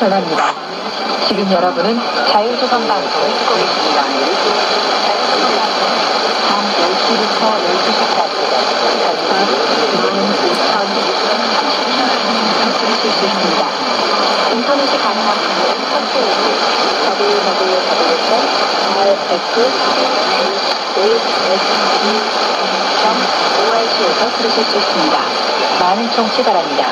전합니다. 지금 여러분은 자유조선 방송을 듣고 계십니다. 밤 10시부터 12시까지 전선 12,630km를 들으실 수 있습니다. 인터넷이 가능한 분들은 홈페이지 www.rfsd.org에서 들으실 수 있습니다. 많은 청취 바랍니다.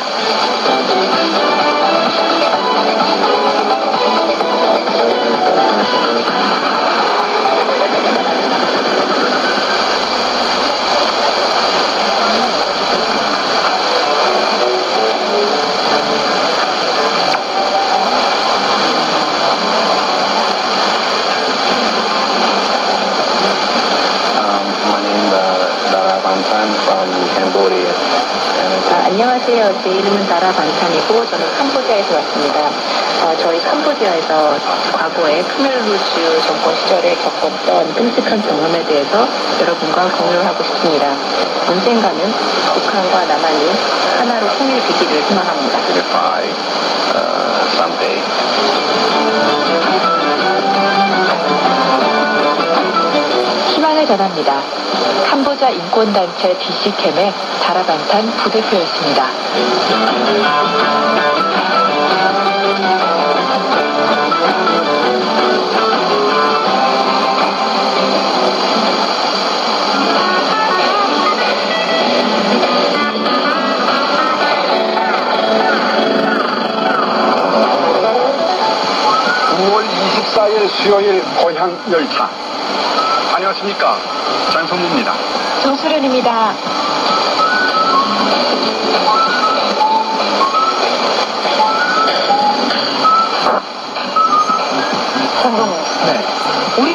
안녕하세요. 제 이름은 나라 반찬이고 저는 캄보디아에서 왔습니다. 어, 저희 캄보디아에서 과거에 크멜루즈 정권 시절에 겪었던 끔찍한 경험에 대해서 여러분과 공유를 하고 싶습니다. 언젠가는 북한과 남한이 하나로 통일되기를 희망합니다. uh, someday. 희망을 전합니다. 캄보자 인권단체 DC캠의 다라반탄 부대표였습니다. 구월 24일 수요일 고향 열차. 안녕하십니까. 장성무입니다. 성공. 네. 우리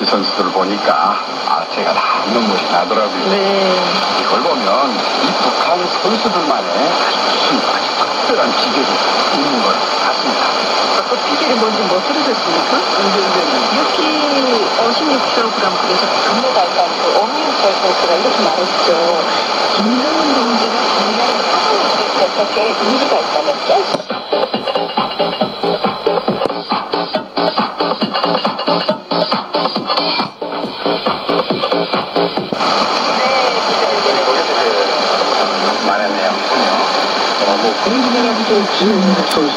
이 선수들을 보니까 아, 제가 다 눈물이 나더라고요. 네. 이걸 보면 이 북한 선수들만의 아주 아주 특별한 기계이 있는 것 같습니다. 그 피디를 뭔지 뭐 들으셨습니까? 유키 어, 16kg 그래서 금메달 딴그 선수가 이렇게 말했죠. 김정은 동지가 정말 사람을 어떻게 의지가 있다면 깰수 말했네요. 뭐 그런 분야라도 좀 지은 선수.